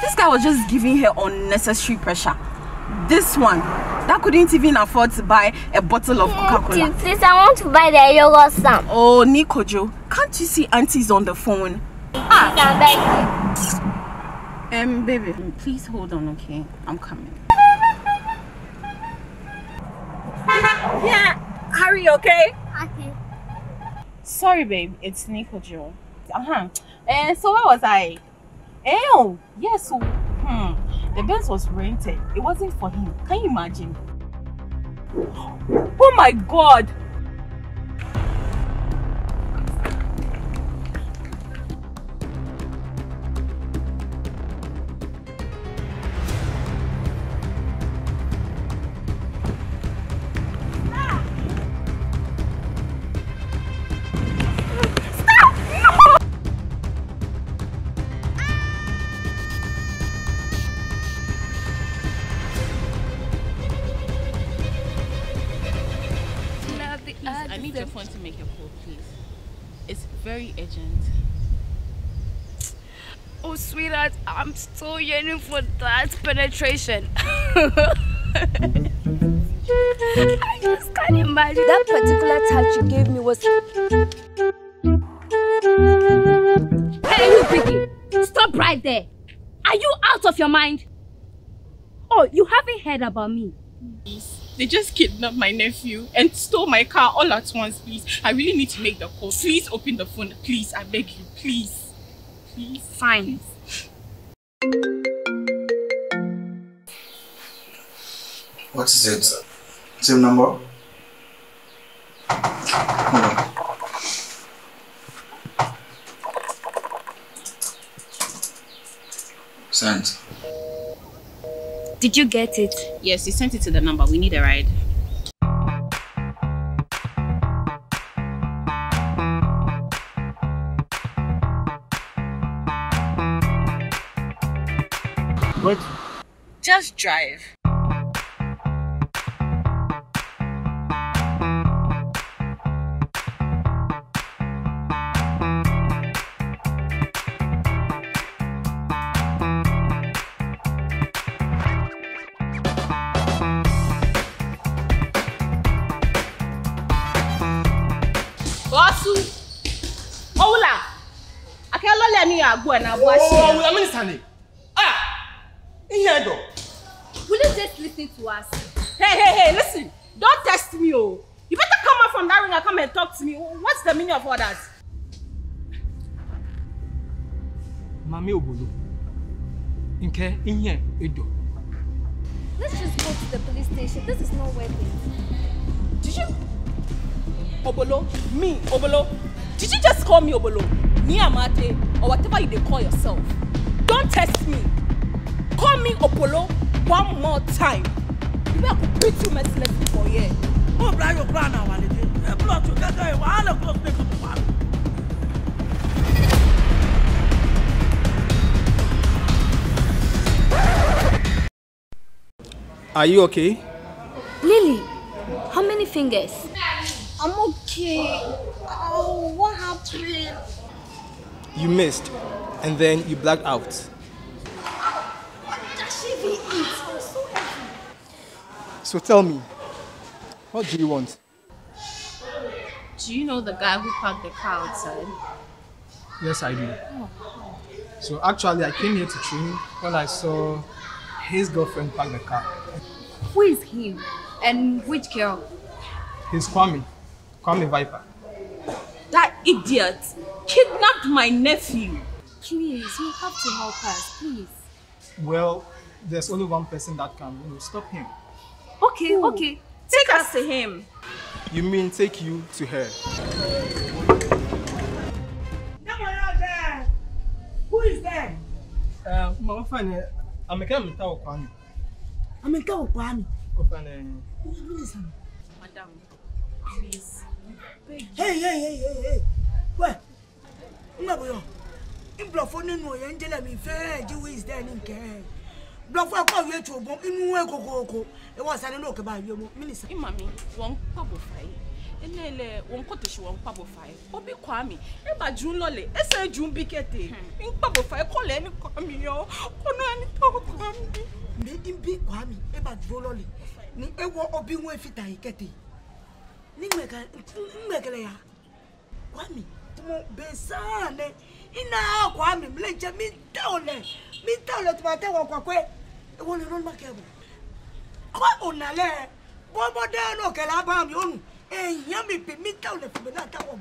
This guy was just giving her unnecessary pressure. This one, that couldn't even afford to buy a bottle of Coca-Cola. Please, I want to buy the yogurt some. Oh, Nikojo, can't you see auntie's on the phone? Ah. Beg. Um, baby, please hold on, okay? I'm coming. Yeah, hurry, okay? Okay. Sorry, babe, it's Nikojo. Uh-huh. And so where was I? Oh, yes. so, hmm. The Benz was rented. It wasn't for him. Can you imagine? Oh my god! I need your phone to make a call, please. It's very urgent. Oh, sweetheart, I'm still yearning for that penetration. I just can't imagine. That particular touch you gave me was. Hey, you, Vicky! Stop right there! Are you out of your mind? Oh, you haven't heard about me. They just kidnapped my nephew and stole my car all at once, please. I really need to make the call. Please open the phone. Please, I beg you. Please. Please. Fine. What is it? Same number? Hold on. Sent. Did you get it? Yes, you sent it to the number. We need a ride. What? Just drive. Akelole ni agbo na bo Oh, I'm minister. Ah! In here, though. Will you just listen to us? Hey, hey, hey, listen. Don't test me, oh. You better come out from that ring and come and talk to me. What's the meaning of all that? Mami Obolo. Nke, in here, Edo. Let's just go to the police station. This is not working. Did you? Obolo? Me, Obolo? Did you just call me Obolo? Me Amate, or whatever you they call yourself. Don't test me. Call me Obolo one more time. You I could beat you mercilessly for here. Oh, Brian, you're crying now, Walid. Plot together, while the close make up the family. Are you okay? Lily, how many fingers? I'm okay. Oh? You missed, and then you blacked out. Does she be eat? I'm so tell me, what do you want? Do you know the guy who parked the car outside? Yes, I do. Oh, so actually, I came here to train when I saw his girlfriend park the car. Who is him? And which girl? He's Kwame, Kwame Viper. That idiot kidnapped my nephew. Please, you have to help us, please. Well, there's only one person that can you know, stop him. Okay, okay. Take us to him. You mean take you to her? Come on out there. Who is there? Uh, Mama Fane, I'm a kind of Kwame. I'm in Kawa Kwame. Kwame. Madam, please. Hey, hey, hey, hey, hey. Where? nnabụyọ iblọfọ nínú òye ń jẹlẹ mi fẹẹ jíwí ìsìlẹ ní nkẹ. Blọfọ ẹkọ ìwé ètò ògbọn inú ekoko oko ẹwọ ọsàn nínú òkè báyìí ọmọ mínísà. ìmà mi wọn ń pàbò fàáyé ẹlẹ́ẹ̀lẹ́ wọn kò tẹ̀sí wọn ń pàbò fàáyé obi kọ́ àmì ẹ bá jù ń lọlẹ̀ ẹsẹ̀ jù hmm. ń bí kẹ̀tẹ̀. Ń pàbò fàáyé kọ́ ni kọ́ mi yọ ọ̀nà ẹni tó kọ́ mi. mbẹ́ni bí kọ́ àmì ẹ bá jù ń lọlẹ̀. Ni ẹ wọ ọbí wọn fi tàyè kẹ̀tẹ̀. Nígbẹ̀kẹ̀lẹ̀ yà kọ́ àmì mo besane ina mleje mi taole mi taole tuma te wo kwa kwe ni non makebo ko onale bo bo de no ke la ba mi onu eyan mi pe mi taole me na ta wo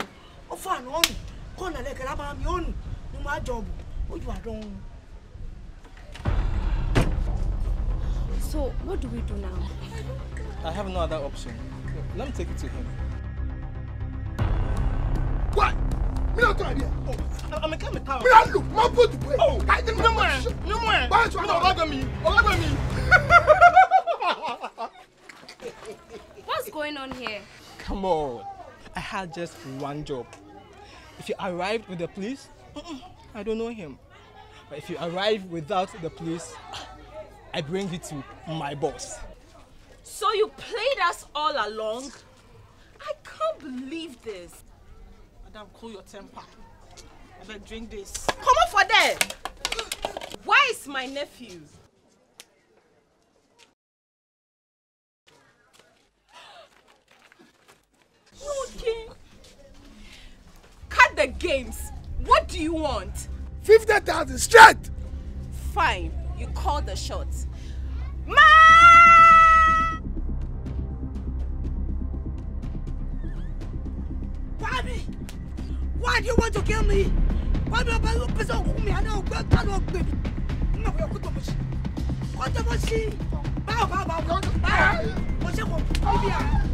o fa no onu ko na le ke la ba mi onu ni ma job oju adon So, what do we do now? I have no other option. Let me take it to him. What? Me not try there. Oh, I'm a kind of Me not look. My foot way. Oh, I didn't no more, no more. Why you No, try? Olaga me, Olaga me. What's going on here? Come on. I had just one job. If you arrived with the police, I don't know him. But if you arrive without the police, I bring you to my boss. so you played us all along i can't believe this Madam, cool your temper. I beg, drink this. come on for there why is my nephew okay cut the games what do you want Fifty thousand straight. Fine, you call the shots. Ma! Kwame, Why do you want to kill me? Why do you want to kill me? I know, God, I know, baby. No, we are good to me. What the fuck? Bow, bow, bow, bow, bow. What's your name?